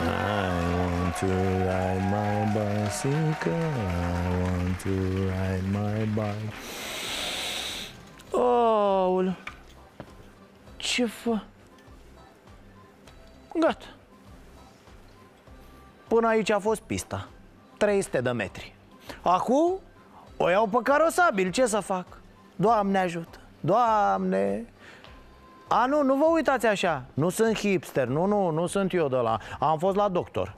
I want to ride my bicycle. I want to ride my bike. Oh, ce fă? Gata. Până aici a fost pista. 300 de metri. Acum o iau pe carosabil, ce să fac? Doamne ajută, Doamne a, nu, nu vă uitați așa Nu sunt hipster, nu, nu, nu sunt eu de la Am fost la doctor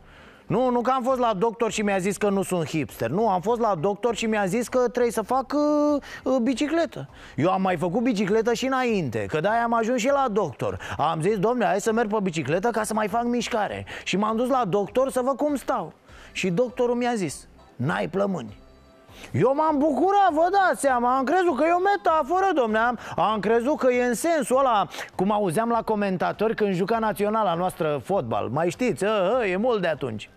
nu, nu că am fost la doctor și mi-a zis că nu sunt hipster. Nu, am fost la doctor și mi-a zis că trebuie să fac uh, uh, bicicletă. Eu am mai făcut bicicletă și înainte Că de-aia am ajuns și la doctor. Am zis, domnule, hai să merg pe bicicletă ca să mai fac mișcare. Și m-am dus la doctor să văd cum stau. Și doctorul mi-a zis, n-ai plămâni eu m-am bucurat, vă dați seama. Am crezut că e o metaforă, domne. Am, am crezut că e în sensul ăla. Cum auzeam la comentatori când juca naționala noastră fotbal. Mai știți, a, a, e mult de atunci.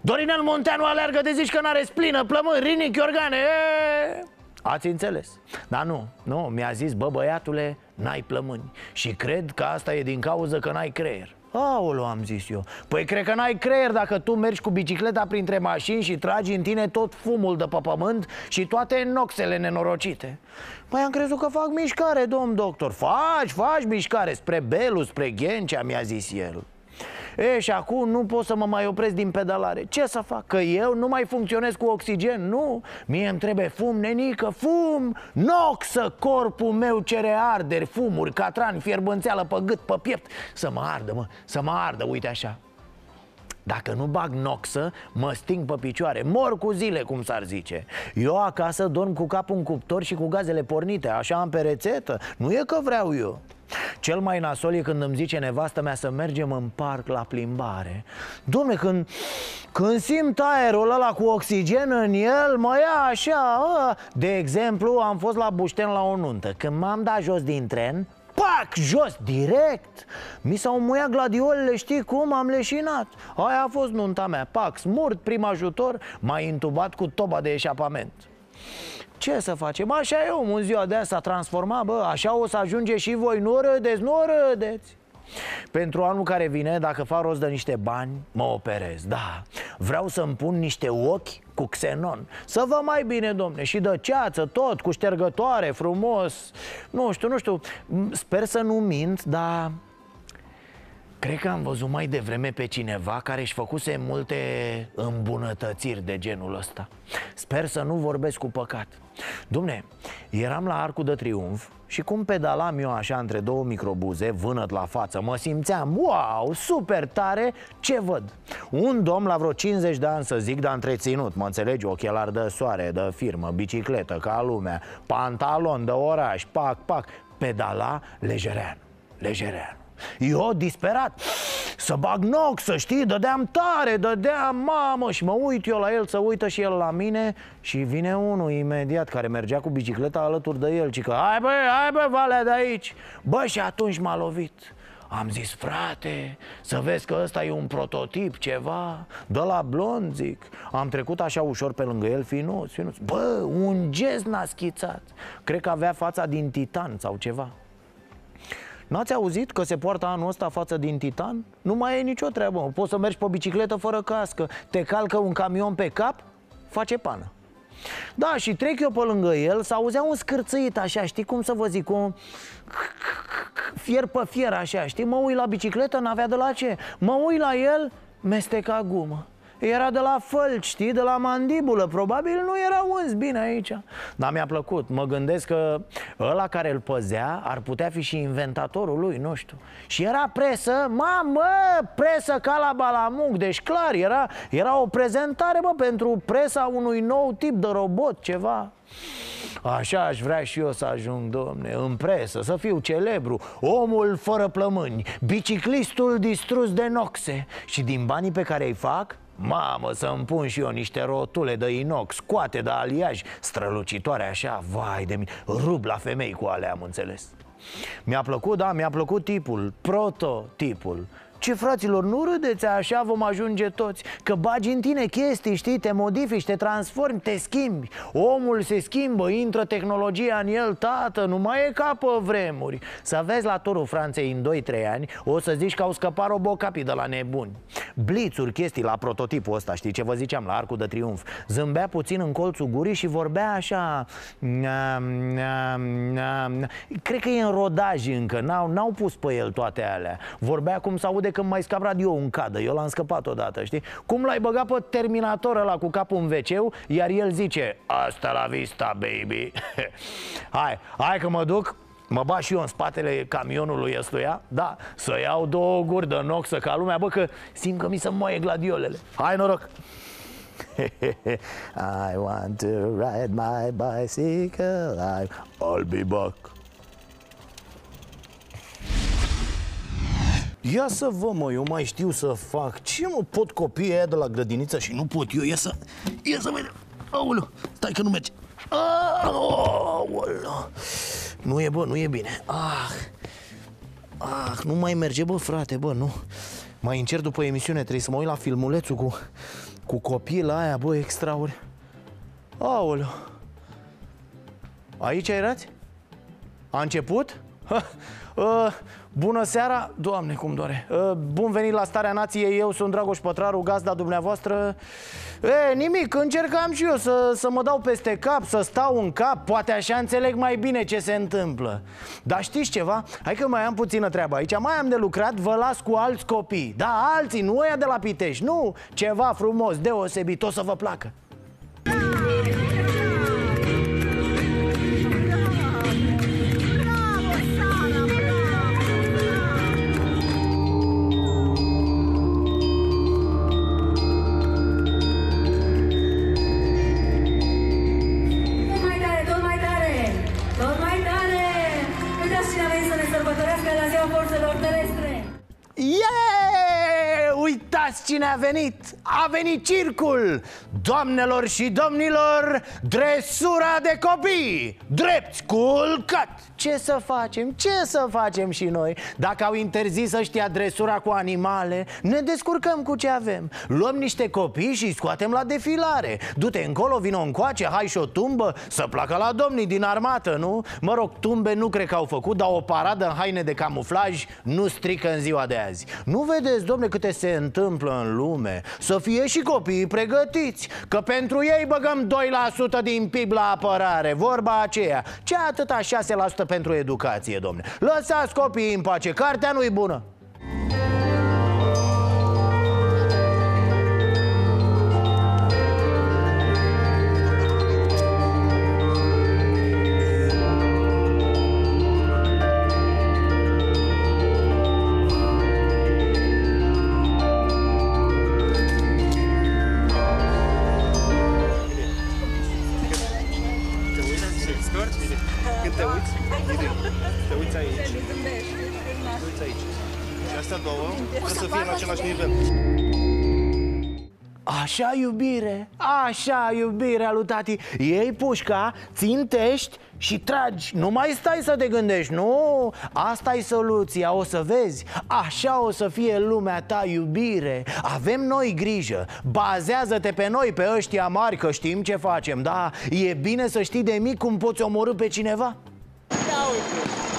Dorinel Munteanu alergă de zici că n-are splină, plămâni, rinichi, organe. E... Ați înțeles. Dar nu, nu, mi-a zis, bă băiatule, n-ai plămâni. Și cred că asta e din cauza că n-ai creier Aolo, am zis eu. Păi cred că n-ai creier dacă tu mergi cu bicicleta printre mașini și tragi în tine tot fumul de pe pământ și toate noxele nenorocite. Păi am crezut că fac mișcare, domn doctor. Faci, faci mișcare spre Belu, spre Ghencea, mi-a zis el E, și acum nu pot să mă mai opresc din pedalare. Ce să fac? Că eu nu mai funcționez cu oxigen? Nu, mie îmi trebuie fum, nenică, fum. Noxă, corpul meu cere arderi, fumuri, catran, fierbânțeală pe gât, pe piept. Să mă ardă, mă, să mă ardă, uite așa dacă nu bag noxă, mă sting pe picioare Mor cu zile, cum s-ar zice. Eu acasă dorm cu capul în cuptor și cu gazele pornite Așa am pe rețetă. Nu e că vreau eu. Cel mai nasol e când îmi zice nevastă mea să mergem în parc la plimbare. Domne, când, când simt aerul ăla cu oxigen în el, mă ia așa a. De exemplu, am fost la Bușten la o nuntă. Când m-am dat jos din tren, pac, jos, direct. Mi s-au muiat gladiolele, știi cum? Am leșinat. Aia a fost nunta mea, pac, smurt, prim ajutor M-a intubat cu toba de eșapament. Ce să facem? Așa e omul în ziua de azi s-a transformat, bă, așa o să ajunge și voi, nu râdeți, nu râdeți pentru anul care vine, dacă fac rost de niște bani, mă operez, da. Vreau să-mi pun niște ochi cu xenon. Să vă mai bine, domne, și de ceață, tot, cu ștergătoare, frumos. Nu știu, nu știu, sper să nu mint, dar Cred că am văzut mai devreme pe cineva care își făcuse multe îmbunătățiri de genul ăsta. Sper să nu vorbesc cu păcat. Dumne, eram la Arcul de Triunf și cum pedalam eu așa între două microbuze, vânăt la față, mă simțeam, wow, super tare, ce văd? Un domn la vreo 50 de ani, să zic, dar întreținut, mă înțelegi, ochelari de soare, de firmă, bicicletă, ca lumea, pantalon de oraș, pac, pac, pedala lejerean, lejerean eu, disperat, să bag noc, să știi, dădeam tare, dădeam, mamă Și mă uit eu la el, să uită și el la mine Și vine unul imediat care mergea cu bicicleta alături de el Și că, hai bă, hai bă, valea de aici. Bă, și atunci m-a lovit. Am zis, frate, să vezi că ăsta e un prototip, ceva. De la blond, zic Am trecut așa ușor pe lângă el, finuț, finuț. Bă, un gest n-a schițat. Cred că avea fața din titan sau ceva N-ați auzit că se poartă anul ăsta față din Titan? Nu mai e nicio treabă, poți să mergi pe bicicletă fără cască. Te calcă un camion pe cap, face pană. Da, și trec eu pe lângă el, s-auzea un scârțâit așa, știi cum să vă zic, un fier pe fier așa, știi? Mă uit la bicicletă, n-avea de la ce. Mă uit la el, mesteca gumă era de la fălci, știi, de la mandibulă. Probabil nu era uns bine aici. Dar mi-a plăcut, mă gândesc că ăla care îl păzea ar putea fi și inventatorul lui, nu știu. Și era presă, mamă, presă ca la Balamuc. Deci clar, era, era o prezentare, bă, pentru presa unui nou tip de robot, ceva. Așa aș vrea și eu să ajung, domne, în presă, să fiu celebru. Omul fără plămâni, biciclistul distrus de noxe. Și din banii pe care îi fac, Mamă, să-mi pun și eu niște rotule de inox, scoate de aliaj, strălucitoare așa, vai de mine, rub la femei cu alea, am înțeles. Mi-a plăcut, da, mi-a plăcut tipul, prototipul Ce fraților, nu râdeți așa, vom ajunge toți. Că bagi în tine chestii, știi, te modifici, te transformi, te schimbi. Omul se schimbă, intră tehnologia în el, tată, nu mai e ca pe vremuri. Să vezi la turul Franței în 2-3 ani O să zici că au scăpat robocapii de la nebuni. Blițuri, chestii la prototipul ăsta, știi ce vă ziceam, la Arcul de Triunf Zâmbea puțin în colțul gurii și vorbea așa Cred că e în rodaj încă, n-au, n-au pus pe el toate alea. Vorbea cum se aude când mai scap radio în cadă. Eu l-am scăpat odată, știi? Cum l-ai băgat pe Terminator ăla cu capul în wc Iar el zice Asta la vista, baby. Hai, hai că mă duc Mă bat și eu în spatele camionului ăstuia. Da, să iau două guri de noxă ca lumea Bă, că simt că mi se moaie gladiolele. Hai noroc! I want to ride my bicycle. I... I'll be back Ia să vă, mă, eu mai știu să fac. Ce mă pot copiii aia de la grădiniță și nu pot eu? Ia să, ia să vedem. Aoleu, stai că nu merge. Aoleu. Nu e, bă, nu e bine. Ah, ah, nu mai merge, bă, frate, bă, nu. Mai încerc după emisiune, trebuie să mă uit la filmulețul cu, cu copiii la aia, bă, extrauri Aoleu. Aici erați? A început? Ha, uh, Bună seara, doamne cum doare. Uh, Bun venit la Starea Nației, eu sunt Dragoș Pătraru, gazda dumneavoastră. E, nimic, încercam și eu să, să mă dau peste cap, să stau în cap Poate așa înțeleg mai bine ce se întâmplă. Dar știți ceva? Hai că mai am puțină treabă aici. Mai am de lucrat, vă las cu alți copii. Da, alții, nu ăia de la Pitești Nu, ceva frumos, deosebit, o să vă placă por Terrestre. ¡Yeah! Uitați cine a venit! A venit circul! Doamnelor și domnilor, dresura de copii! Drept culcat! Ce să facem? Ce să facem și noi? Dacă au interzis ăștia dresura cu animale, ne descurcăm cu ce avem Luăm niște copii și îi scoatem la defilare Du-te încolo, vino încoace, hai și o tumbă Să placă la domnii din armată, nu? Mă rog, tumbe nu cred că au făcut, dar o paradă în haine de camuflaj nu strică în ziua de azi Nu vedeți, domne, câte se întâmplă în lume Să fie și copiii pregătiți Că pentru ei băgăm 2% din PIB la apărare. Vorba aceea Ce atâta 6% pentru educație, domne? Lăsați copiii în pace, cartea nu-i bună Așa iubire, așa iubire lui tati. Iei pușca, țintești și tragi. Nu mai stai să te gândești, nu? Asta e soluția, o să vezi. Așa o să fie lumea ta iubire. Avem noi grijă. Bazează-te pe noi, pe ăștia mari Că știm ce facem, da? E bine să știi de mic cum poți omorâ pe cineva? Ia uite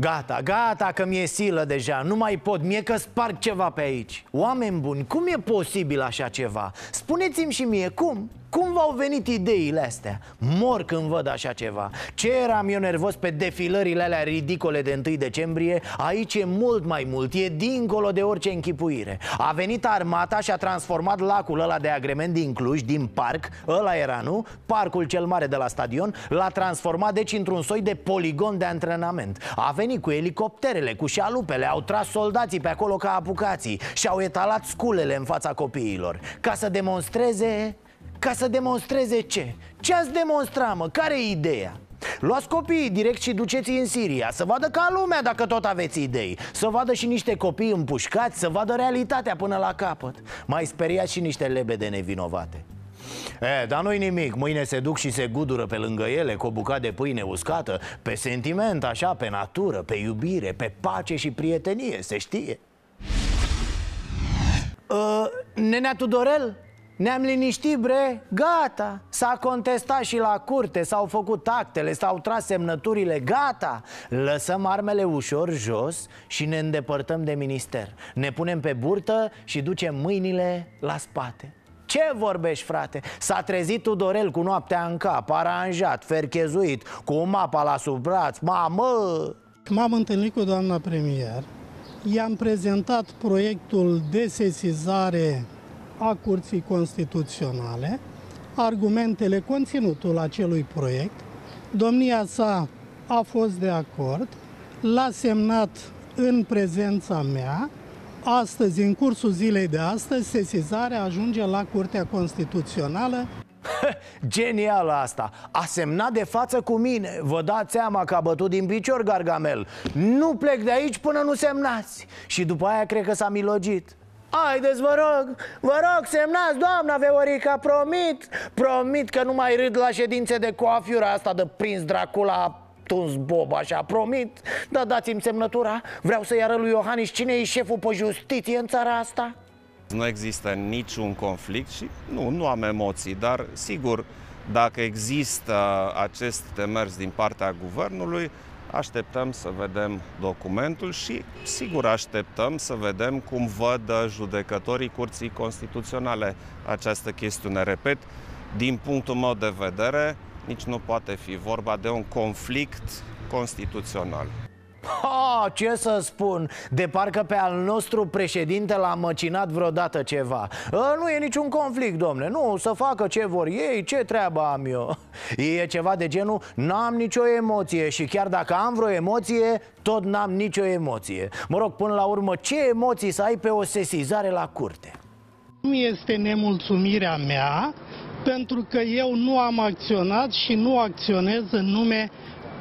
Gata, gata că mi-e silă deja, nu mai pot, mie că sparg ceva pe aici Oameni buni, cum e posibil așa ceva? Spuneți-mi și mie, cum? Cum v-au venit ideile astea? Mor când văd așa ceva Ce eram eu nervos pe defilările alea ridicole de 1 decembrie Aici e mult mai mult, e dincolo de orice închipuire A venit armata și a transformat lacul ăla de agrement din Cluj, din parc Ăla era, nu? Parcul cel mare de la stadion L-a transformat deci într-un soi de poligon de antrenament A venit cu elicopterele, cu șalupele Au tras soldații pe acolo ca apucații Și au etalat sculele în fața copiilor Ca să demonstreze ca să demonstreze ce? Ce ați demonstra, mă? Care e ideea? Luați copiii direct și duceți în Siria Să vadă ca lumea dacă tot aveți idei Să vadă și niște copii împușcați Să vadă realitatea până la capăt Mai speriați și niște lebede nevinovate E, dar nu-i nimic, mâine se duc și se gudură pe lângă ele cu o bucată de pâine uscată Pe sentiment, așa, pe natură, pe iubire, pe pace și prietenie, se știe uh, Nenea Tudorel, ne-am liniștit, bre, gata. S-a contestat și la curte, s-au făcut actele, s-au tras semnăturile, gata. Lăsăm armele ușor jos și ne îndepărtăm de minister. Ne punem pe burtă și ducem mâinile la spate. Ce vorbești, frate? S-a trezit Tudorel cu noaptea în cap, aranjat, ferchezuit, cu o mapa la sub braț, mamă! M-am întâlnit cu doamna premier, i-am prezentat proiectul de sesizare a Curții Constituționale, argumentele, conținutul acelui proiect. Domnia sa a fost de acord, l-a semnat în prezența mea. Astăzi, în cursul zilei de astăzi, sesizarea ajunge la Curtea Constituțională. Genială asta! A semnat de față cu mine. Vă dați seama că a bătut din picior Gargamel. Nu plec de aici până nu semnați. Și după aia cred că s-a milogit Haideți, vă rog, vă rog, semnați, doamna Veorica, promit Promit că nu mai râd la ședințe de coafiură asta de prins Dracula tuns Bob, așa, promit Dar dați-mi semnătura Vreau să-i arăt lui Iohannis cine e șeful pe justiție în țara asta. Nu există niciun conflict și nu, nu am emoții, dar sigur, dacă există acest demers din partea guvernului, Așteptăm să vedem documentul și, sigur, așteptăm să vedem cum văd judecătorii Curții Constituționale această chestiune. Repet, din punctul meu de vedere, nici nu poate fi vorba de un conflict constituțional. Ha, ce să spun, de parcă pe al nostru președinte l-a măcinat vreodată ceva. Ă, Nu e niciun conflict, domne, nu, să facă ce vor ei, ce treabă am eu. E ceva de genul, n-am nicio emoție și chiar dacă am vreo emoție, tot n-am nicio emoție. Mă rog, până la urmă, ce emoții să ai pe o sesizare la curte? Nu este nemulțumirea mea, pentru că eu nu am acționat și nu acționez în nume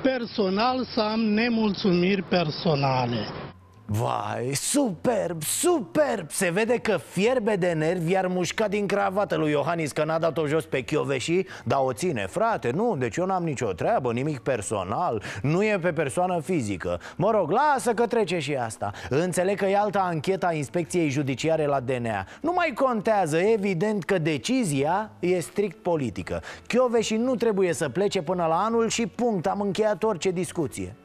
personal să am nemulțumiri personale. Vai, superb, superb! Se vede că fierbe de nervi Iar mușca din cravată lui Iohannis Că n-a dat-o jos pe Chioveși Dar o ține, frate, nu, deci eu n-am nicio treabă Nimic personal, nu e pe persoană fizică. Mă rog, lasă că trece și asta. Înțeleg că e alta ancheta a inspecției judiciare la DNA Nu mai contează, evident că decizia e strict politică. Chioveși nu trebuie să plece până la anul și punct, am încheiat orice discuție.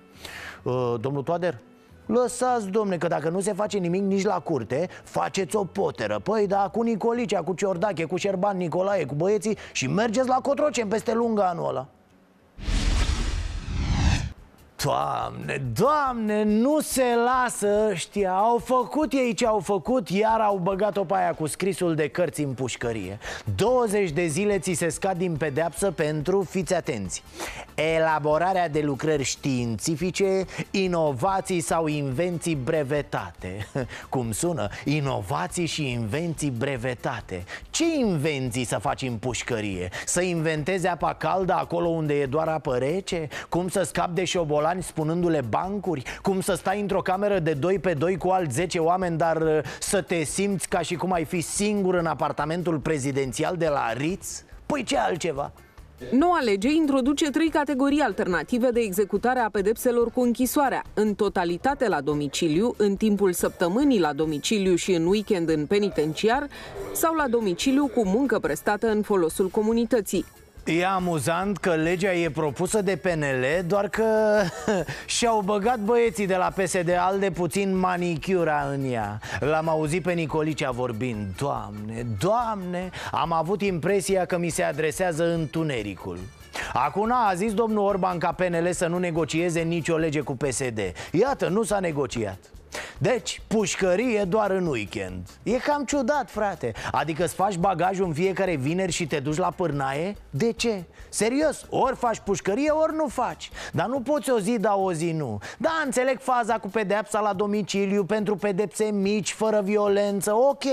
Uh, Domnul Toader, Lăsați, domne, că dacă nu se face nimic nici la curte Faceți o poteră. Păi da, cu Nicolicea, cu Ciordache, cu Șerban Nicolae, cu băieții Și mergeți la Cotroceni peste lungă anul ăla Doamne, doamne, nu se lasă ăștia Au făcut ei ce au făcut Iar au băgat-o pe aia cu scrisul de cărți în pușcărie 20 de zile ți se scad din pedeapsă pentru, fiți atenți Elaborarea de lucrări științifice Inovații sau invenții brevetate Cum sună? Inovații și invenții brevetate Ce invenții să faci în pușcărie? Să inventezi apa caldă acolo unde e doar apă rece? Cum să scapi de șobolani ani spunându-le bancuri? Cum să stai într-o cameră de 2 pe 2 cu alți 10 oameni, dar uh, să te simți ca și cum ai fi singur în apartamentul prezidențial de la Ritz? Păi ce altceva? Noua lege introduce trei categorii alternative de executare a pedepselor cu închisoarea, în totalitate la domiciliu, în timpul săptămânii la domiciliu și în weekend în penitenciar sau la domiciliu cu muncă prestată în folosul comunității. E amuzant că legea e propusă de PNL Doar că și-au băgat băieții de la PSD de puțin manicura în ea. L-am auzit pe Nicolicea vorbind Doamne, doamne, am avut impresia că mi se adresează întunericul. Acum a zis domnul Orban ca PNL să nu negocieze nicio lege cu PSD Iată, nu s-a negociat Deci, pușcărie doar în weekend. E cam ciudat, frate. Adică îți faci bagajul în fiecare vineri și te duci la pârnaie? De ce? Serios, ori faci pușcărie, ori nu faci. Dar nu poți o zi, da o zi nu. Da, înțeleg faza cu pedepsa la domiciliu Pentru pedepse mici, fără violență Ok,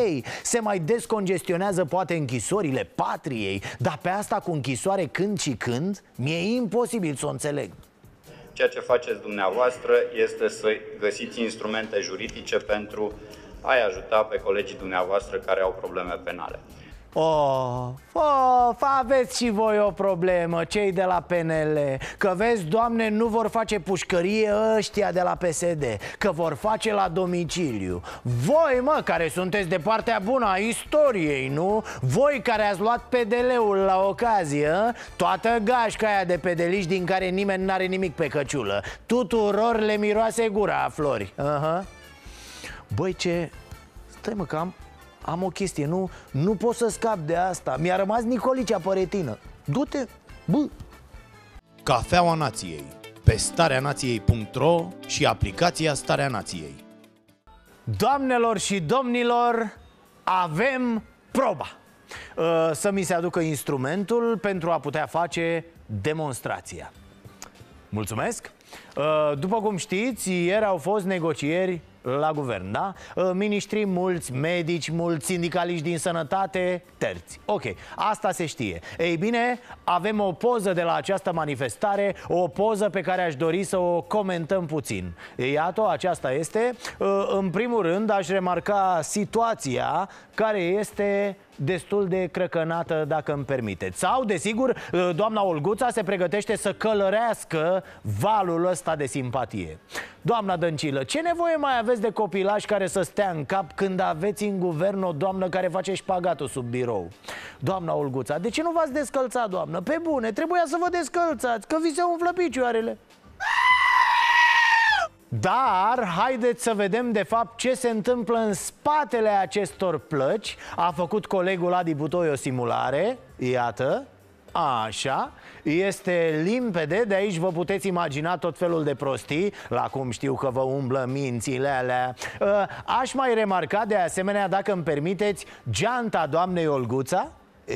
se mai descongestionează poate închisorile patriei. Dar pe asta cu închisoare când și când Mi-e imposibil să o înțeleg Ceea ce faceți dumneavoastră este să găsiți instrumente juridice pentru a-i ajuta pe colegii dumneavoastră care au probleme penale. Oh, oh, aveți și voi o problemă, cei de la PNL Că vezi, doamne, nu vor face pușcărie ăștia de la PSD Că vor face la domiciliu Voi, mă, care sunteți de partea bună a istoriei, nu? Voi care ați luat PDL-ul la ocazie ă? Toată gașca aia de pedeliști din care nimeni n-are nimic pe căciulă Tuturor le miroase gura a flori uh-huh. Băi, ce... Stai mă, că am, am o chestie, nu, nu pot să scap de asta. Mi-a rămas Nicolicea pe retină. Du-te, bă. Cafeaua Nației. Pe stareanației.ro și aplicația Starea Nației. Doamnelor și domnilor, avem proba. Uh, Să mi se aducă instrumentul pentru a putea face demonstrația. Mulțumesc! Uh, După cum știți, ieri au fost negocieri la guvern, da? Uh, Ministrii mulți, medici mulți, sindicaliști din sănătate, terți. Ok, asta se știe. Ei bine, avem o poză de la această manifestare O poză pe care aș dori să o comentăm puțin. Iată, aceasta este. Uh, În primul rând, aș remarca situația care este destul de crăcănată, dacă îmi permiteți Sau, desigur, uh, doamna Olguța se pregătește să călărească valul ăsta de simpatie Doamna Dăncilă, ce nevoie mai aveți de copilași care să stea în cap când aveți în guvern o doamnă care face șpagatul sub birou? Doamna Olguța, de ce nu v-ați descălțat, doamnă? Pe bune, trebuia să vă descălțați, că vi se umflă picioarele dar haideți să vedem de fapt ce se întâmplă în spatele acestor plăci. A făcut colegul Adi Butoi o simulare, iată. Așa, este limpede, de aici vă puteți imagina tot felul de prostii. La cum știu că vă umblă mințile alea. Uh, Aș mai remarca de asemenea, dacă îmi permiteți, geanta doamnei Olguța.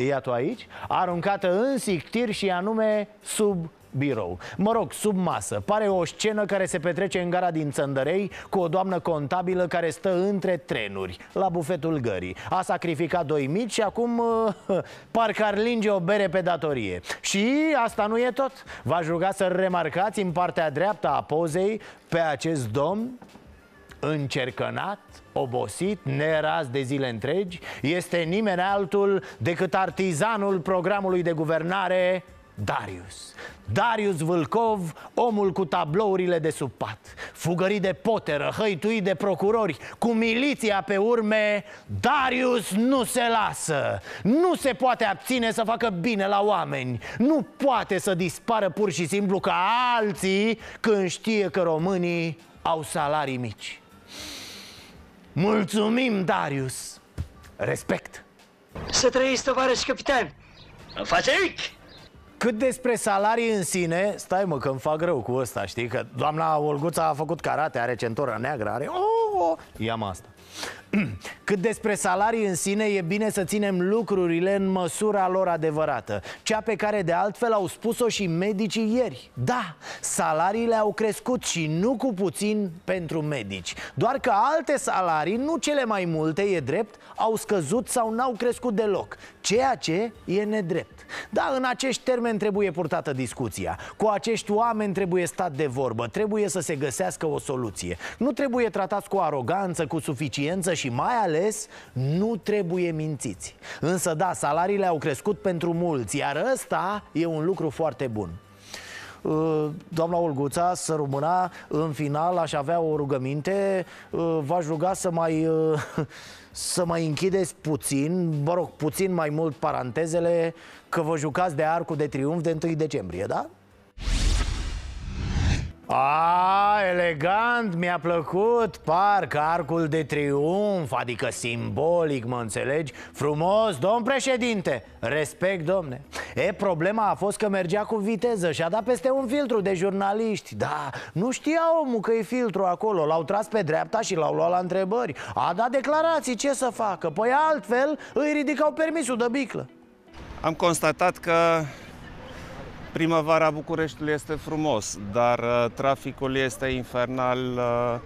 Iată aici, aruncată în sictir și anume sub birou. Mă rog, sub masă. Pare o scenă care se petrece în gara din Țăndărei Cu o doamnă contabilă care stă între trenuri La bufetul gării. A sacrificat doi mici și acum uh, Parcă ar linge o bere pe datorie. Și asta nu e tot. V-aș ruga să remarcați în partea dreaptă a pozei Pe acest domn încercănat, obosit, neraz de zile întregi. Este nimeni altul decât artizanul programului de guvernare Darius. Darius Vâlcov, omul cu tablourile de sub pat. Fugărit de poteră, hăituit de procurori Cu miliția pe urme Darius nu se lasă. Nu se poate abține să facă bine la oameni. Nu poate să dispară pur și simplu ca alții Când știe că românii au salarii mici. Mulțumim, Darius. Respect. Să trăiți, tovarăș capitan! Îmi face aici! Cât despre salarii în sine, stai mă că îmi fac rău cu ăsta, știi? Că doamna Olguța a făcut karate, are centură neagră, are... Oh, oh. Ia asta cât despre salarii în sine, e bine să ținem lucrurile în măsura lor adevărată. Cea pe care de altfel au spus-o și medicii ieri. Da, salariile au crescut și nu cu puțin pentru medici. Doar că alte salarii, nu cele mai multe, e drept, au scăzut sau n-au crescut deloc Ceea ce e nedrept. Da, în acești termeni trebuie purtată discuția. Cu acești oameni trebuie stat de vorbă Trebuie să se găsească o soluție. Nu trebuie tratați cu aroganță, cu suficiență și mai ales nu trebuie mințiți. Însă da, salariile au crescut pentru mulți Iar ăsta e un lucru foarte bun. Uh, Doamna Olguța, să rămâna În final aș avea o rugăminte. Uh, V-aș ruga să mai uh, Să mai închideți puțin Mă rog, puțin mai mult parantezele Că vă jucați de arcul de triumf de 1 decembrie, da? A, elegant, mi-a plăcut. Parcă arcul de triumf Adică simbolic, mă înțelegi? Frumos, domn președinte. Respect, domne. E, problema a fost că mergea cu viteză și a dat peste un filtru de jurnaliști. Da, nu știa omul că e filtru acolo. L-au tras pe dreapta și l-au luat la întrebări. A dat declarații, ce să facă? Păi altfel îi ridicau permisul de biclă. Am constatat că primăvara Bucureștiului este frumos, dar uh, traficul este infernal uh,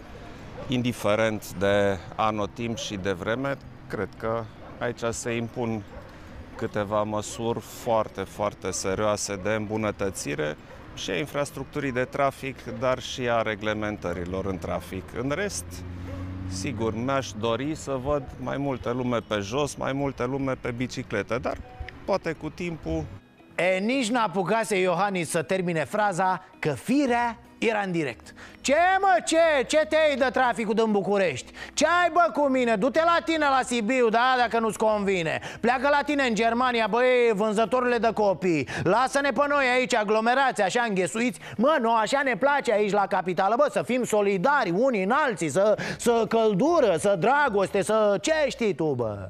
indiferent de anotimp și de vreme. Cred că aici se impun câteva măsuri foarte, foarte serioase de îmbunătățire și a infrastructurii de trafic, dar și a reglementărilor în trafic. În rest, sigur, mi-aș dori să văd mai multe lume pe jos, mai multe lume pe bicicletă, dar poate cu timpul E, nici n-apucase Iohannis să termine fraza că firea era în direct Ce mă, ce? Ce te-ai de traficul din București? Ce ai bă cu mine? Du-te la tine la Sibiu, da, dacă nu-ți convine Pleacă la tine în Germania, băi, vânzătorile de copii Lasă-ne pe noi aici, aglomerați, așa înghesuiți Mă, nu, așa ne place aici la capitală, bă, să fim solidari unii în alții Să, să căldură, să dragoste, să... Ce știi tu, bă?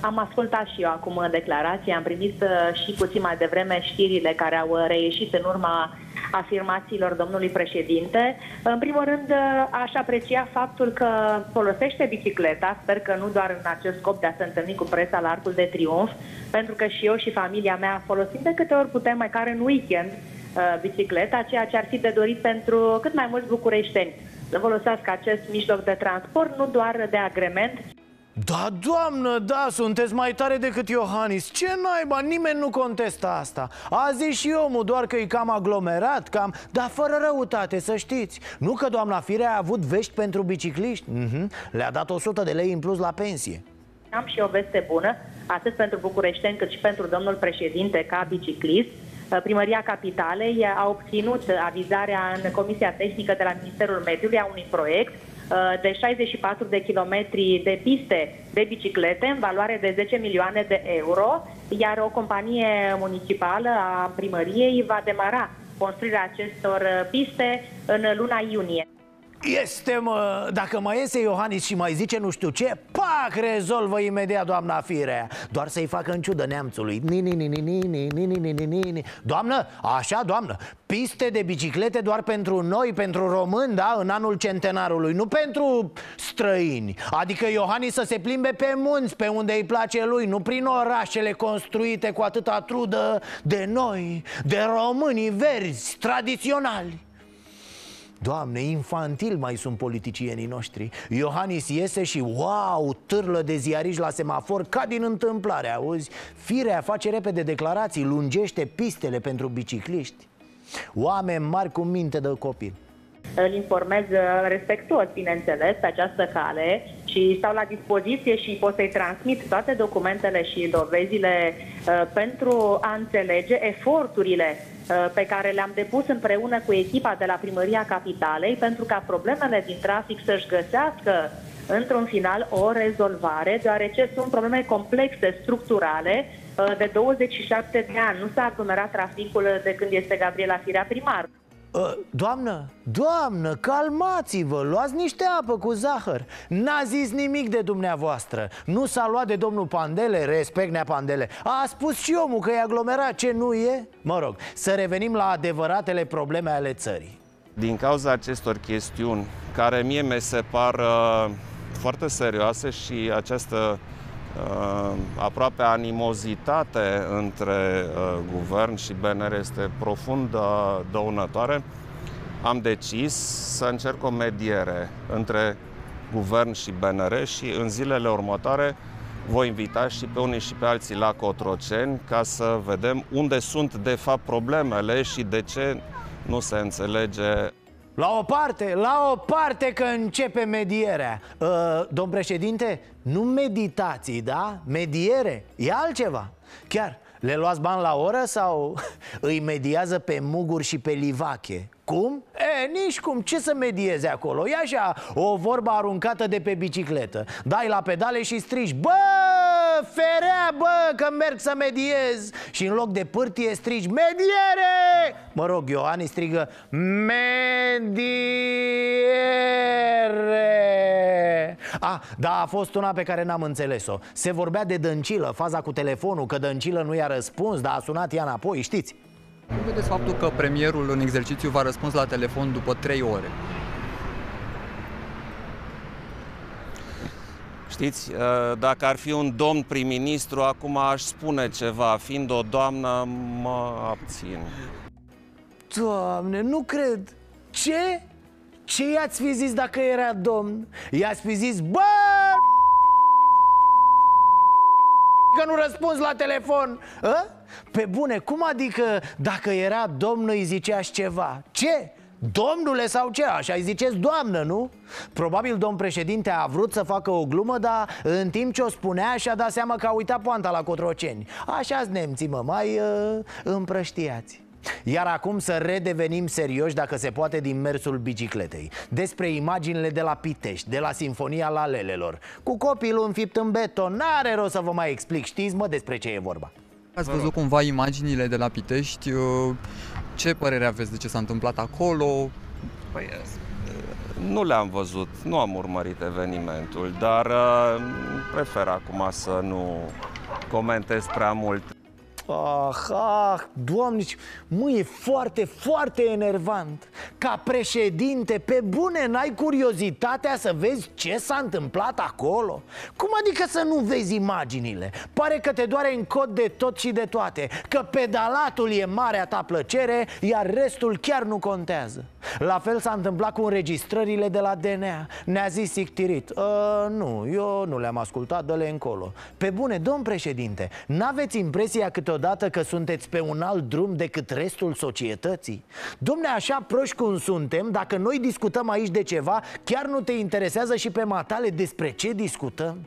Am ascultat și eu acum declarații, am primit uh, și puțin mai devreme știrile care au reieșit în urma afirmațiilor domnului președinte. În primul rând, uh, aș aprecia faptul că folosește bicicleta, sper că nu doar în acest scop de a se întâlni cu presa la Arcul de Triunf, pentru că și eu și familia mea folosim de câte ori putem, măcar în weekend, uh, bicicleta, ceea ce ar fi de dorit pentru cât mai mulți bucureșteni să folosească acest mijloc de transport, nu doar de agrement, da, doamnă, da, sunteți mai tare decât Iohannis. Ce naiba, nimeni nu contestă asta. A zis și omul, doar că e cam aglomerat, cam... Dar fără răutate, să știți. Nu că doamna Firea a avut vești pentru bicicliști. Uh-huh. Le-a dat 100 de lei în plus la pensie. Am și o veste bună, atât pentru bucureșteni cât și pentru domnul președinte ca biciclist. Primăria Capitalei a obținut avizarea în Comisia Tehnică de la Ministerul Mediului a unui proiect. Uh, de 64 de kilometri de piste de biciclete în valoare de 10 milioane de euro, iar o companie municipală a primăriei va demara construirea acestor uh, piste în luna iunie. Este, mă, dacă mai iese Iohannis și mai zice nu știu ce Pac, rezolvă imediat doamna Firea Doar să-i facă în ciudă neamțului ni, ni, ni, ni, ni, ni, ni, ni, ni, ni, ni. Doamnă, așa, doamnă Piste de biciclete doar pentru noi, pentru români, da? În anul centenarului Nu pentru străini Adică Iohannis să se plimbe pe munți, pe unde îi place lui Nu prin orașele construite cu atâta trudă de noi De românii verzi, tradiționali Doamne, infantil mai sunt politicienii noștri. Iohannis iese și wow, târlă de ziariști la semafor ca din întâmplare, auzi? Firea face repede declarații, lungește pistele pentru bicicliști. Oameni mari cu minte de copil îl informez respectuos, bineînțeles, pe această cale și stau la dispoziție și pot să-i transmit toate documentele și dovezile uh, pentru a înțelege eforturile Uh, pe care le-am depus împreună cu echipa de la Primăria Capitalei pentru ca problemele din trafic să-și găsească într-un final o rezolvare, deoarece sunt probleme complexe, structurale, uh, de 27 de ani. Nu s-a aglomerat traficul de când este Gabriela Firea primar. Ă, doamnă, doamnă, calmați-vă, luați niște apă cu zahăr. N-a zis nimic de dumneavoastră. Nu s-a luat de domnul Pandele, respect nea Pandele. A spus și omul că e aglomerat, ce nu e? Mă rog, să revenim la adevăratele probleme ale țării. Din cauza acestor chestiuni, care mie mi se par uh, foarte serioase și această Uh, aproape animozitate între uh, guvern și BNR este profund uh, dăunătoare, am decis să încerc o mediere între guvern și BNR și în zilele următoare voi invita și pe unii și pe alții la Cotroceni ca să vedem unde sunt de fapt problemele și de ce nu se înțelege la o parte, la o parte că începe medierea uh, Domn președinte, nu meditații, da? Mediere, e altceva Chiar, le luați bani la oră sau îi mediază pe muguri și pe livache? Cum? E, nici cum, ce să medieze acolo? E așa, o vorbă aruncată de pe bicicletă Dai la pedale și strigi Bă, ferea, bă, că merg să mediez Și în loc de pârtie strigi Mediere! Mă rog, Ioani strigă Mediere A, da, a fost una pe care n-am înțeles-o Se vorbea de Dăncilă, faza cu telefonul Că Dăncilă nu i-a răspuns, dar a sunat ea înapoi, știți? Nu vedeți faptul că premierul în exercițiu va răspuns la telefon după 3 ore? Știți, uh, dacă ar fi un domn prim-ministru, acum aș spune ceva. Fiind o doamnă, mă abțin. Doamne, nu cred Ce? Ce i-ați fi zis dacă era domn? I-ați fi zis, bă, că nu răspunzi la telefon a? Pe bune, cum adică dacă era domn îi ziceași ceva? Ce? Domnule sau ce? Așa îi ziceți doamnă, nu? Probabil domn președinte a vrut să facă o glumă Dar în timp ce o spunea și-a dat seama că a uitat poanta la Cotroceni. Așa-s nemții, mă, mai uh, împrăștiați. Iar acum să redevenim serioși, dacă se poate, din mersul bicicletei. Despre imaginile de la Pitești, de la Sinfonia la Lelelor Cu copilul înfipt în beton, n-are rost să vă mai explic, știți mă despre ce e vorba Ați văzut cumva imaginile de la Pitești? Uh, Ce părere aveți de ce s-a întâmplat acolo? Păi, nu le-am văzut, nu am urmărit evenimentul, dar uh, prefer acum să nu comentez prea mult. Ah, ah, doamne, mă, e foarte, foarte enervant Ca președinte, pe bune, n-ai curiozitatea să vezi ce s-a întâmplat acolo? Cum adică să nu vezi imaginile? Pare că te doare în cod de tot și de toate Că pedalatul e marea ta plăcere, iar restul chiar nu contează La fel s-a întâmplat cu înregistrările de la DNA Ne-a zis Sictirit uh, Nu, eu nu le-am ascultat, dă-le încolo Pe bune, domn președinte, n-aveți impresia câte odată că sunteți pe un alt drum decât restul societății? Domne, așa proști cum suntem, dacă noi discutăm aici de ceva, chiar nu te interesează și pe matale despre ce discutăm?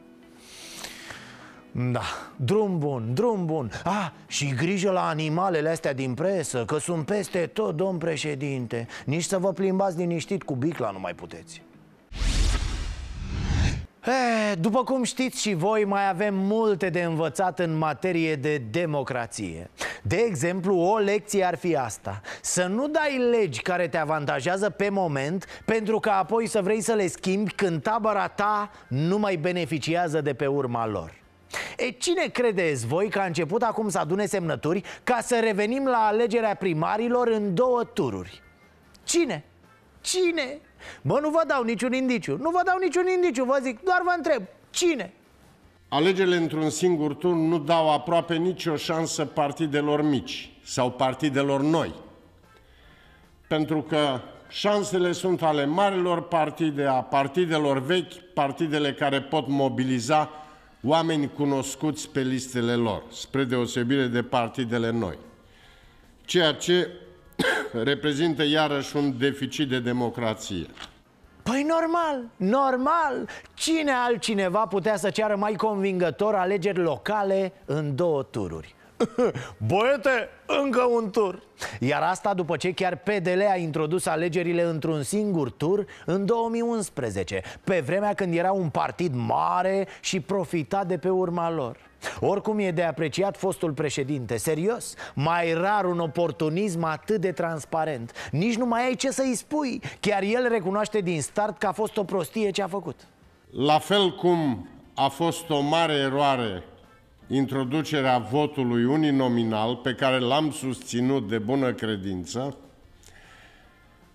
Da, drum bun, drum bun. Ah, și grijă la animalele astea din presă Că sunt peste tot, domn președinte. Nici să vă plimbați liniștit cu bicla nu mai puteți. Eh, după cum știți și voi, mai avem multe de învățat în materie de democrație. De exemplu, o lecție ar fi asta. Să nu dai legi care te avantajează pe moment Pentru că apoi să vrei să le schimbi când tabăra ta nu mai beneficiază de pe urma lor E, cine credeți voi că a început acum să adune semnături ca să revenim la alegerea primarilor în două tururi? Cine? Cine? Bă, nu vă dau niciun indiciu, nu vă dau niciun indiciu, vă zic, doar vă întreb, cine? Alegerile într-un singur tur nu dau aproape nicio șansă partidelor mici sau partidelor noi. Pentru că șansele sunt ale marilor partide, a partidelor vechi, partidele care pot mobiliza oameni cunoscuți pe listele lor, spre deosebire de partidele noi. Ceea ce reprezintă iarăși un deficit de democrație. Păi normal, normal Cine altcineva putea să ceară mai convingător alegeri locale în două tururi? Băiete, încă un tur. Iar asta după ce chiar PDL a introdus alegerile într-un singur tur în 2011 Pe vremea când era un partid mare și profita de pe urma lor. Oricum e de apreciat fostul președinte, serios? Mai rar un oportunism atât de transparent. Nici nu mai ai ce să-i spui. Chiar el recunoaște din start că a fost o prostie ce a făcut. La fel cum a fost o mare eroare introducerea votului uninominal pe care l-am susținut de bună credință,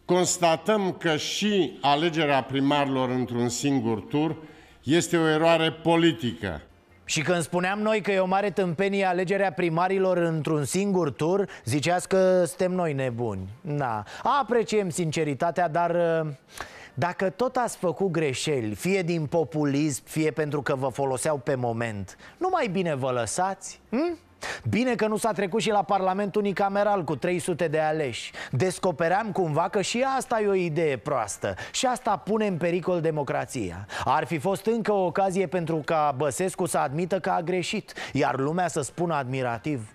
constatăm că și alegerea primarilor într-un singur tur este o eroare politică. Și când spuneam noi că e o mare tâmpenie alegerea primarilor într-un singur tur Ziceați că suntem noi nebuni Na, apreciem sinceritatea, dar uh, dacă tot ați făcut greșeli Fie din populism, fie pentru că vă foloseau pe moment Nu mai bine vă lăsați? Hm? Bine că nu s-a trecut și la Parlamentul unicameral cu 300 de aleși Descopeream cumva că și asta e o idee proastă Și asta pune în pericol democrația Ar fi fost încă o ocazie pentru ca Băsescu să admită că a greșit Iar lumea să spună admirativ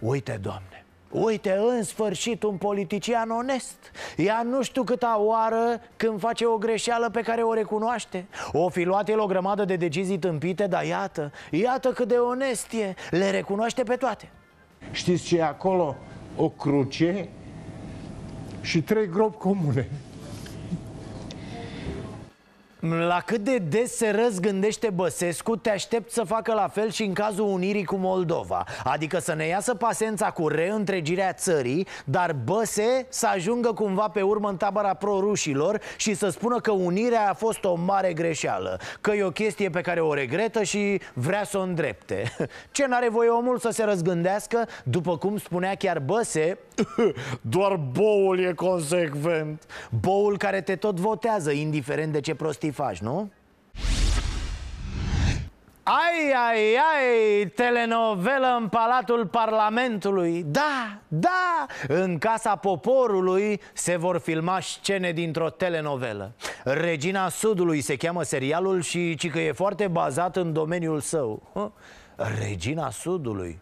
Uite, Doamne, Uite, în sfârșit, un politician onest Ea nu știu câta oară când face o greșeală pe care o recunoaște O fi luat el o grămadă de decizii tâmpite, dar iată, iată cât de onest e Le recunoaște pe toate Știți ce e acolo? O cruce și trei gropi comune. La cât de des se răzgândește Băsescu, te aștept să facă la fel și în cazul unirii cu Moldova. Adică să ne iasă pasența cu reîntregirea țării Dar Băse să ajungă cumva pe urmă în tabăra prorușilor Și să spună că unirea a fost o mare greșeală Că e o chestie pe care o regretă și vrea să o îndrepte. Ce n-are voie omul să se răzgândească? După cum spunea chiar Băse Doar boul e consecvent. Boul care te tot votează, indiferent de ce prostii faci, nu? Ai, ai, ai, telenovelă în Palatul Parlamentului Da, da, în Casa Poporului se vor filma scene dintr-o telenovelă Regina Sudului se cheamă serialul și ci că e foarte bazat în domeniul său Regina Sudului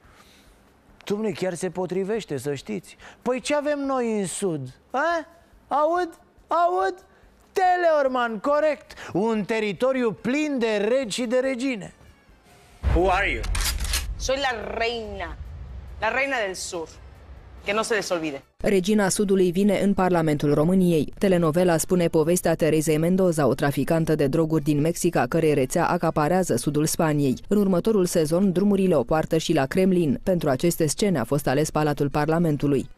Dumne, chiar se potrivește, să știți Păi ce avem noi în Sud? A? Aud? Aud? Teleorman, corect Un teritoriu plin de regi și de regine Who are you? Soy la reina La reina del sur Que no se les olvide Regina Sudului vine în Parlamentul României. Telenovela spune povestea Terezei Mendoza, o traficantă de droguri din Mexic, a cărei rețea acaparează sudul Spaniei. În următorul sezon, drumurile o poartă și la Kremlin. Pentru aceste scene a fost ales Palatul Parlamentului.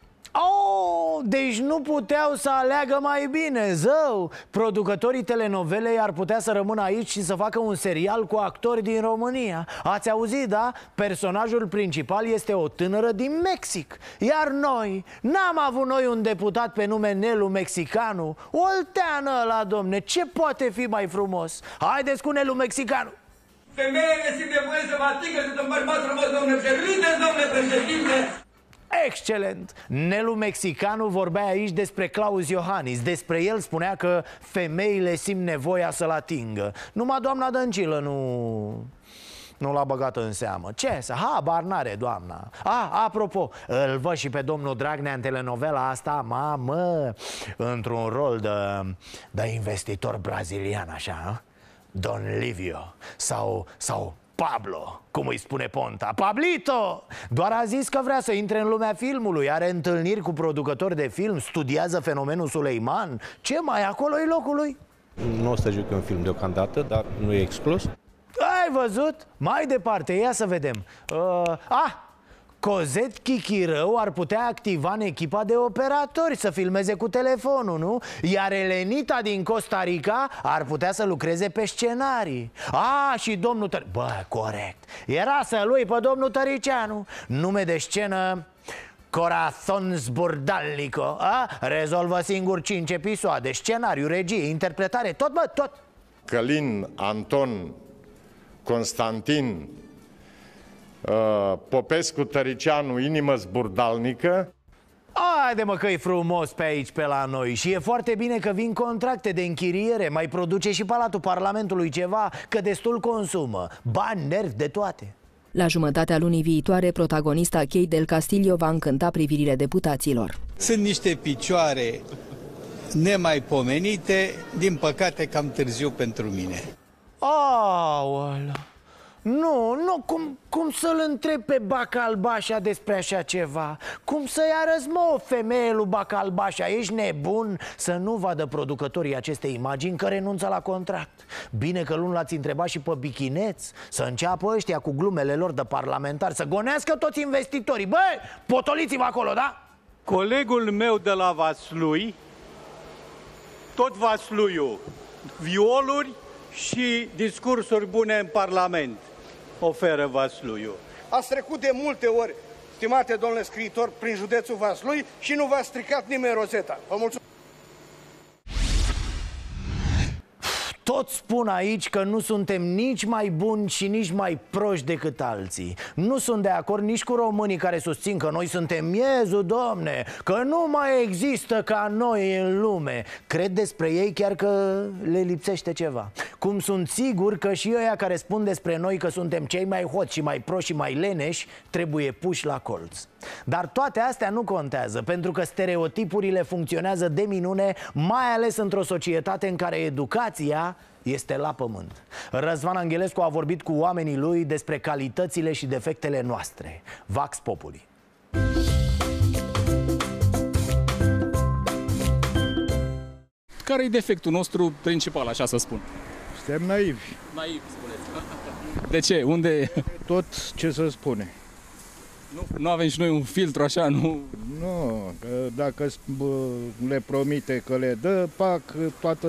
Oh, deci nu puteau să aleagă mai bine, zău Producătorii telenovelei ar putea să rămână aici și să facă un serial cu actori din România. Ați auzit, da? Personajul principal este o tânără din Mexic. Iar noi, n-am avut noi un deputat pe nume Nelu Mexicanu. Olteană ăla, domne, ce poate fi mai frumos? Haideți cu Nelu Mexicanu! Femeile simt nevoie să vă atingă de un bărbat frumos, domnule președinte, domnule președinte Excelent! Nelu Mexicanu vorbea aici despre Claus Iohannis. Despre el spunea că femeile simt nevoia să-l atingă. Numai doamna Dăncilă nu... Nu l-a băgat în seamă. Ce? Să? Habar n-are doamna. A, apropo, îl văd și pe domnul Dragnea în telenovela asta Mamă, într-un rol de, de investitor brazilian, așa Don Livio. Sau, sau Pablo, cum îi spune Ponta Pablito! Doar a zis că vrea să intre în lumea filmului Are întâlniri cu producători de film Studiază fenomenul Suleiman Ce mai acolo e locul lui? Nu o să juc un film deocamdată, dar nu e exclus Ai văzut? Mai departe, ia să vedem uh, Ah, Cozet Chichirău ar putea activa în echipa de operatori Să filmeze cu telefonul, nu? Iar Elenita din Costa Rica ar putea să lucreze pe scenarii. A, și domnul Tăr... Bă, corect. Era să lui pe domnul Tăricianu. Nume de scenă Corazon Zburdalnico a? Rezolvă singur 5 episoade. Scenariu, regie, interpretare, tot bă, tot. Călin, Anton, Constantin, uh, Popescu, Tăricianu, inimă zburdalnică. Haide mă că e frumos pe aici, pe la noi. Și e foarte bine că vin contracte de închiriere. Mai produce și Palatul Parlamentului ceva Că destul consumă. Bani, nervi, de toate. La jumătatea lunii viitoare, protagonista Kate del Castillo va încânta privirile deputaților. Sunt niște picioare nemaipomenite, din păcate cam târziu pentru mine. Aoleu nu, nu, cum, cum să-l întreb pe Bacalbașa despre așa ceva? Cum să-i arăți, mă, o femeie lui Bacalbașa? Ești nebun să nu vadă producătorii acestei imagini că renunță la contract Bine că luni l-ați întrebat și pe bichineț Să înceapă ăștia cu glumele lor de parlamentari Să gonească toți investitorii Bă, potoliți-vă acolo, da? Colegul meu de la Vaslui, tot Vasluiu, violuri și discursuri bune în Parlament oferă Vasluiu. Ați trecut de multe ori, stimate domnule scriitor, prin județul Vaslui și nu v-a stricat nimeni rozeta. Vă mulțumesc! Toți spun aici că nu suntem nici mai buni și nici mai proști decât alții. Nu sunt de acord nici cu românii care susțin că noi suntem miezul, domne Că nu mai există ca noi în lume. Cred despre ei chiar că le lipsește ceva. Cum sunt sigur că și ăia care spun despre noi că suntem cei mai hoți și mai proști și mai leneși Trebuie puși la colț. Dar toate astea nu contează Pentru că stereotipurile funcționează de minune Mai ales într-o societate în care educația este la pământ Răzvan Angelescu a vorbit cu oamenii lui despre calitățile și defectele noastre Vax Populi Care e defectul nostru principal, așa să spun? Suntem naivi. Naiv, spuneți. De ce? Unde? Tot ce se spune. Nu, nu avem și noi un filtru așa, nu? Nu, că dacă bă, le promite că le dă, pac, toată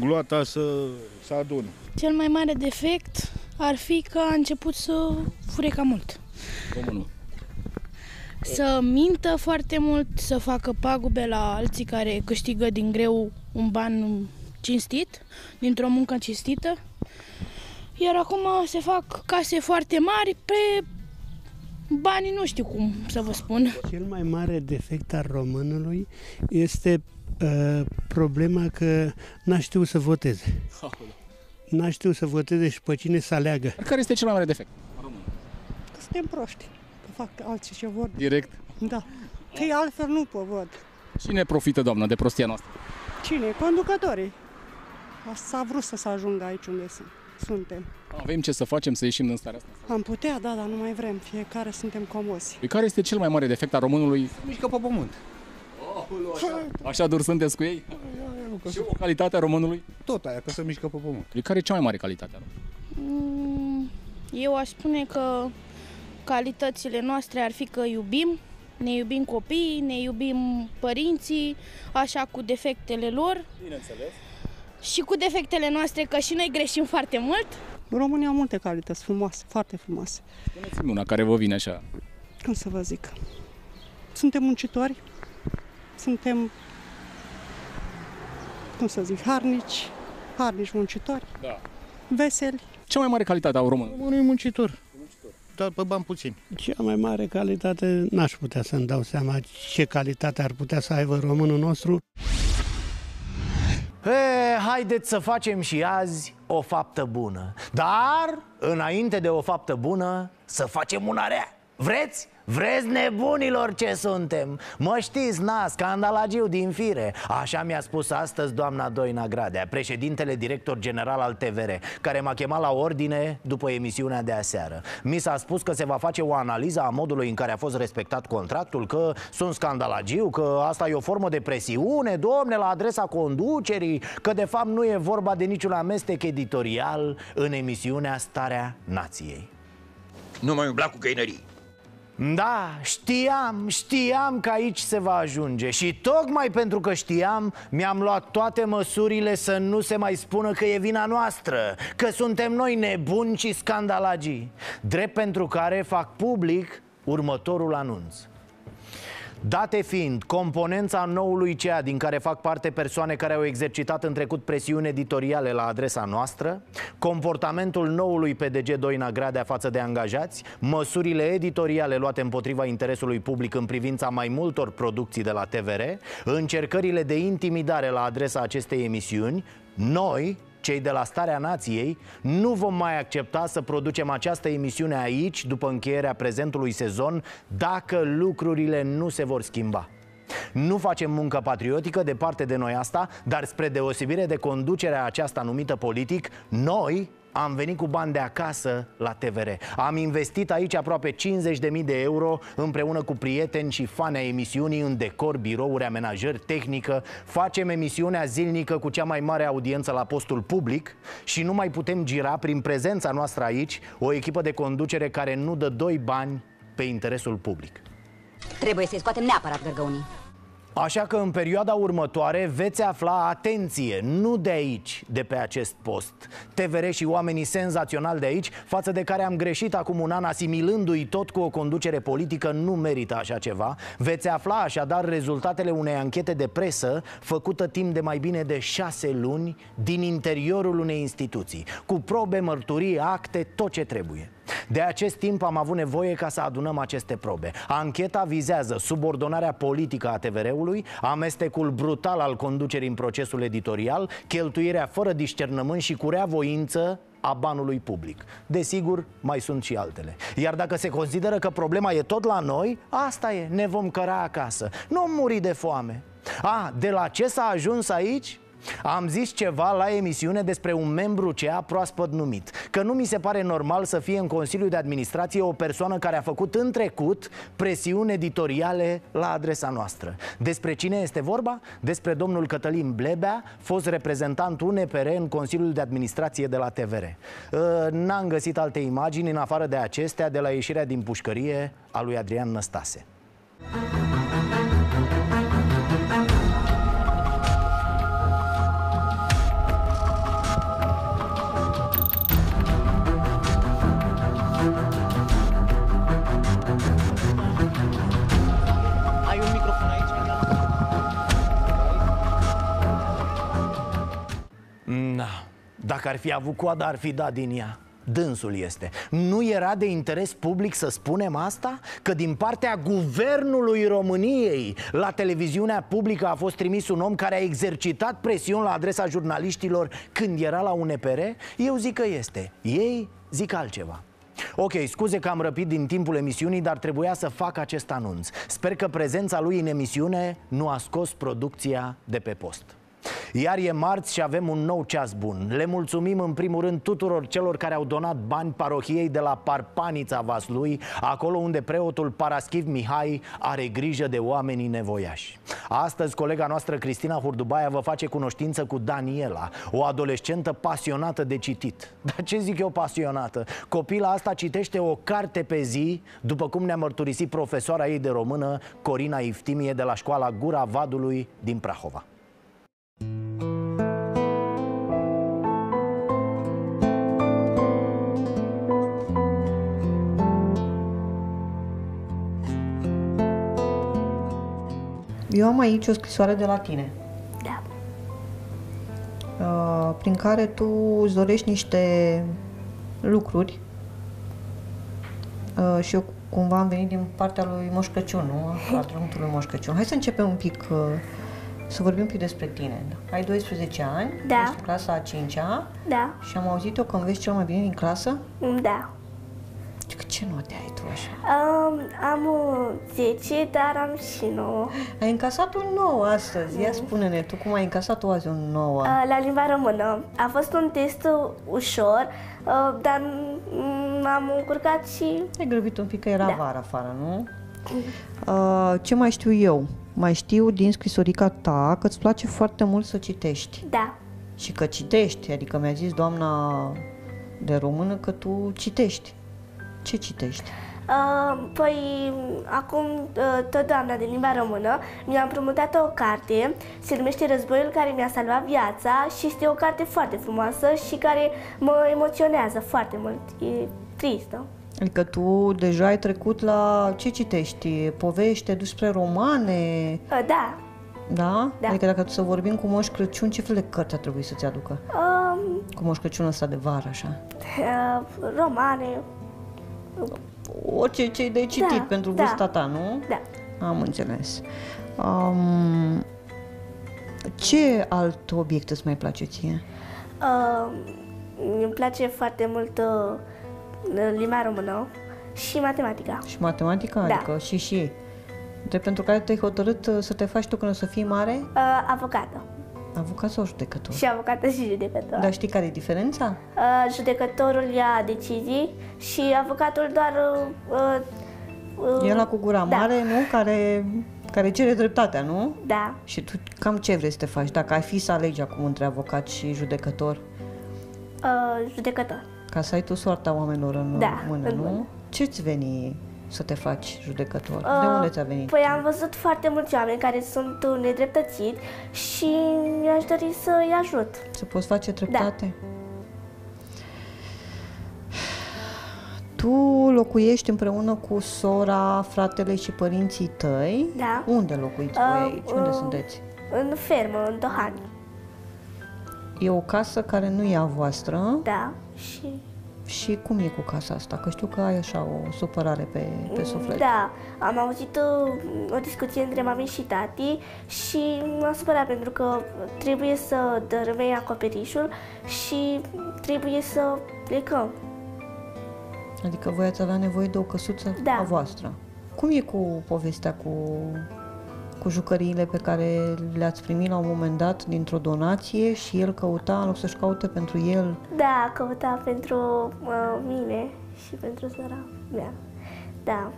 gloata să, să adună. Cel mai mare defect ar fi că a început să fure cam mult. Românul. Să mintă foarte mult, să facă pagube la alții care câștigă din greu un ban cinstit, dintr-o muncă cinstită. Iar acum se fac case foarte mari pe banii nu știu cum să vă spun. Cel mai mare defect al românului este uh, problema că n-aș știut să voteze. N-aș știut să voteze și pe cine să aleagă. Care este cel mai mare defect? Că suntem proști, că fac alții ce vor. Direct. Da. Că altfel nu pot văd. Cine profită, doamnă, de prostia noastră? Cine? Conducătorii. S-a vrut să se ajungă aici unde sunt. suntem. Avem ce să facem să ieșim din starea asta? Am putea, da, dar nu mai vrem. Fiecare suntem comozi. Păi Care este cel mai mare defect al românului? Mișcă pe pământ. Așa, așa dur sunteți cu ei? Și o calitate a românului? Tot aia, că se mișcă pe pământ. Păi Care e cea mai mare calitate a românului? Mm, Eu aș spune că calitățile noastre ar fi că iubim, ne iubim copiii, ne iubim părinții, așa cu defectele lor Bineînțeles. și cu defectele noastre, că și noi greșim foarte mult. România au multe calități frumoase, foarte frumoase. Spuneți-mi una care vă vine așa. Cum să vă zic? Suntem muncitori, suntem, cum să zic, harnici, harnici muncitori, Da. veseli. Cea mai mare calitate a românului? Românul e muncitor. Dar pe bani puțini. Cea mai mare calitate, n-aș putea să-mi dau seama ce calitate ar putea să aibă românul nostru. E, haideți să facem și azi o faptă bună Dar, înainte de o faptă bună, să facem una rea Vreți? Vreți nebunilor ce suntem? Mă știți, na, scandalagiu din fire Așa mi-a spus astăzi doamna Doina Gradea Președintele director general al TVR Care m-a chemat la ordine după emisiunea de aseară Mi s-a spus că se va face o analiză a modului în care a fost respectat contractul Că sunt scandalagiu, că asta e o formă de presiune Domne, la adresa conducerii Că de fapt nu e vorba de niciun amestec editorial În emisiunea Starea Nației Nu mai umbla cu găinării. Da, știam, știam că aici se va ajunge Și tocmai pentru că știam Mi-am luat toate măsurile să nu se mai spună că e vina noastră Că suntem noi nebuni și scandalagii Drept pentru care fac public următorul anunț Date fiind componența noului CEA din care fac parte persoane care au exercitat în trecut presiuni editoriale la adresa noastră, comportamentul noului PDG Doina Gradea față de angajați, măsurile editoriale luate împotriva interesului public în privința mai multor producții de la TVR, încercările de intimidare la adresa acestei emisiuni, noi, cei de la Starea Nației, nu vom mai accepta să producem această emisiune aici după încheierea prezentului sezon dacă lucrurile nu se vor schimba. Nu facem muncă patriotică, departe de noi asta, dar spre deosebire de conducerea aceasta numită politic, noi am venit cu bani de acasă la TVR Am investit aici aproape 50.000 de euro Împreună cu prieteni și fani ai emisiunii În decor, birouri, amenajări, tehnică. Facem emisiunea zilnică cu cea mai mare audiență la postul public Și nu mai putem gira prin prezența noastră aici O echipă de conducere care nu dă doi bani pe interesul public. Trebuie să-i scoatem neapărat gărgăunii. Așa că în perioada următoare veți afla atenție, nu de aici, de pe acest post. TVR și oamenii senzaționali de aici, față de care am greșit acum un an asimilându-i tot cu o conducere politică, nu merită așa ceva. Veți afla așadar rezultatele unei anchete de presă făcută timp de mai bine de șase luni din interiorul unei instituții. Cu probe, mărturii, acte, tot ce trebuie de acest timp am avut nevoie ca să adunăm aceste probe. Ancheta vizează subordonarea politică a TVR-ului Amestecul brutal al conducerii în procesul editorial Cheltuirea fără discernământ și curea voință a banului public. Desigur, mai sunt și altele. Iar dacă se consideră că problema e tot la noi Asta e, ne vom căra acasă. Nu muri de foame. A, de la ce s-a ajuns aici? Am zis ceva la emisiune despre un membru CEA proaspăt numit Că nu mi se pare normal să fie în Consiliul de Administrație o persoană care a făcut în trecut presiuni editoriale la adresa noastră. Despre cine este vorba? Despre domnul Cătălin Blebea, fost reprezentant UNPR în Consiliul de Administrație de la TVR Ă, N-am găsit alte imagini în afară de acestea de la ieșirea din pușcărie a lui Adrian Năstase. Ai Na, dacă ar fi avut coada, ar fi dat din ea. Dânsul este. Nu era de interes public să spunem asta? Că din partea guvernului României La televiziunea publică a fost trimis un om care a exercitat presiuni la adresa jurnaliștilor când era la UNPR? Eu zic că este. Ei zic altceva. Ok, scuze că am răpit din timpul emisiunii, dar trebuia să fac acest anunț. Sper că prezența lui în emisiune nu a scos producția de pe post iar e marți și avem un nou ceas bun. Le mulțumim în primul rând tuturor celor care au donat bani parohiei de la Parpanița Vaslui Acolo unde preotul Paraschiv Mihai are grijă de oamenii nevoiași. Astăzi colega noastră Cristina Hurdubaia vă face cunoștință cu Daniela O adolescentă pasionată de citit. Dar ce zic eu pasionată? Copila asta citește o carte pe zi După cum ne-a mărturisit profesoara ei de română Corina Iftimie de la școala Gura Vadului din Prahova Eu am aici o scrisoare de la tine. Da. Uh, prin care tu îți dorești niște lucruri uh, și eu cumva am venit din partea lui Moș Crăciun, nu? Al lui Moș Crăciun. Hai să începem un pic, uh, să vorbim un pic despre tine. Ai 12 ani, Da. ești în clasa a 5-a Da. și am auzit eu că înveți cel mai bine din clasă. Da. Ce note ai tu așa? Um, am uh, 10, dar am și 9. Ai încasat un nou astăzi. Ia spune-ne, tu cum ai încasat tu azi un nou? Uh, la limba română. A fost un test uh, ușor, uh, dar mm, m-am încurcat și... Ai grăbit un pic că era Da. vară afară, nu? Uh, ce mai știu eu? Mai știu din scrisorica ta că îți place foarte mult să citești. Da. Și că citești, adică mi-a zis doamna de română că tu citești. Ce citești? Uh, păi, acum uh, tot doamna de limba română mi-a împrumutat o carte, se numește Războiul care mi-a salvat viața și este o carte foarte frumoasă și care mă emoționează foarte mult. E tristă. Adică tu deja ai trecut la ce citești? Povești, te duci spre romane? Uh, da. Da? Da. Adică dacă să vorbim cu Moș Crăciun, ce fel de cărți ar trebui să-ți aducă? Um, Cu Moș Crăciun ăsta de vară, așa. uh, romane. Orice ce de citit Da, pentru da. vârsta ta, nu? Da. Am înțeles. Um, ce alt obiect îți mai place ție? Uh, îmi place foarte mult uh, limba română și matematica. Și matematica? Da. Adică și și. De pentru care te-ai hotărât uh, să te faci tu când o să fii mare? Uh, avocată. Avocat sau judecător? Și avocată și judecător. Dar știi care e diferența? Uh, judecătorul ia decizii și avocatul doar... Uh, uh, E la cu gura da. mare, nu? Care, care cere dreptatea, nu? Da. Și tu cam ce vrei să te faci? Dacă ai fi să alegi acum între avocat și judecător, Uh, judecător. ca să ai tu soarta oamenilor în Da, mână, în nu? mână. Ce-ți veni să te faci judecător? Uh, de unde ți-a venit? Păi am văzut foarte mulți oameni care sunt uh, nedreptățiți și mi-aș dori să-i ajut. Să poți face dreptate? Da. Tu locuiești împreună cu sora, fratele și părinții tăi? Da. Unde locuiți voi aici? Unde sunteți? În fermă, în Dohani. E o casă care nu e a voastră? Da, și... Și cum e cu casa asta? Că știu că ai așa o supărare pe, pe suflet. Da, am auzit uh, o discuție între mami și tati și m-a supărat pentru că trebuie să dărâmei acoperișul și trebuie să plecăm. Adică voi ați avea nevoie de o căsuță Da. a voastră. Cum e cu povestea cu, cu jucăriile pe care le-ați primit la un moment dat dintr-o donație și el căuta, în loc să-și caute pentru el, Da, căuta pentru uh, mine și pentru sora mea. Da.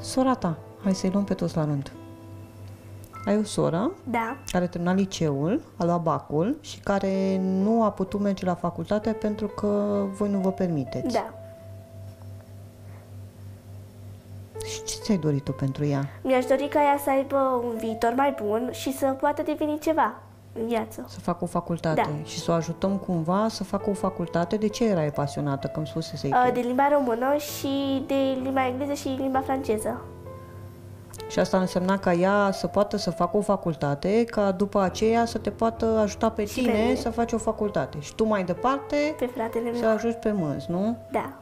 sora ta, hai să-i luăm pe toți la rând. Ai o soră Da. care a terminat liceul, a luat bacul și care nu a putut merge la facultate pentru că voi nu vă permiteți. Da. Și ce ți-ai dorit tu pentru ea? Mi-aș dori ca ea să aibă un viitor mai bun și să poată deveni ceva în viață. Să facă o facultate Da. și să o ajutăm cumva să facă o facultate. De ce erai pasionată, că îmi spusese Uh, tu? De limba română și de limba engleză și limba franceză. Și asta însemna ca ea să poată să facă o facultate, ca după aceea să te poată ajuta pe Și tine pe mine. să faci o facultate. Și tu mai departe Pe fratele meu. să ajungi pe mânz, nu? Da.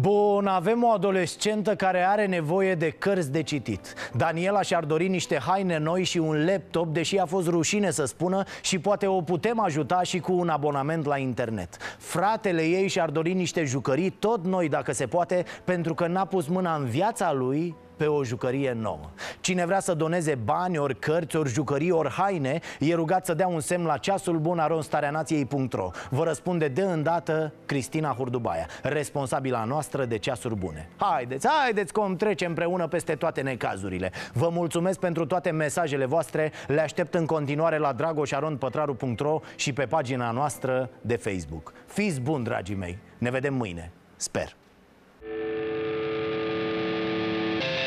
Bun, avem o adolescentă care are nevoie de cărți de citit. Daniela și-ar dori niște haine noi și un laptop Deși a fost rușine să spună Și poate o putem ajuta și cu un abonament la internet. Fratele ei și-ar dori niște jucării Tot noi dacă se poate Pentru că n-a pus mâna în viața lui pe o jucărie nouă. Cine vrea să doneze bani, ori cărți, ori jucării, ori haine, e rugat să dea un semn la ceasul bun aronstareanației.ro. Vă răspunde de îndată Cristina Hurdubaia, responsabila noastră de ceasuri bune. Haideți, haideți cum trecem împreună peste toate necazurile. Vă mulțumesc pentru toate mesajele voastre, le aștept în continuare la dragoșaronpătraru.ro și pe pagina noastră de Facebook. Fiți buni, dragii mei, ne vedem mâine, sper.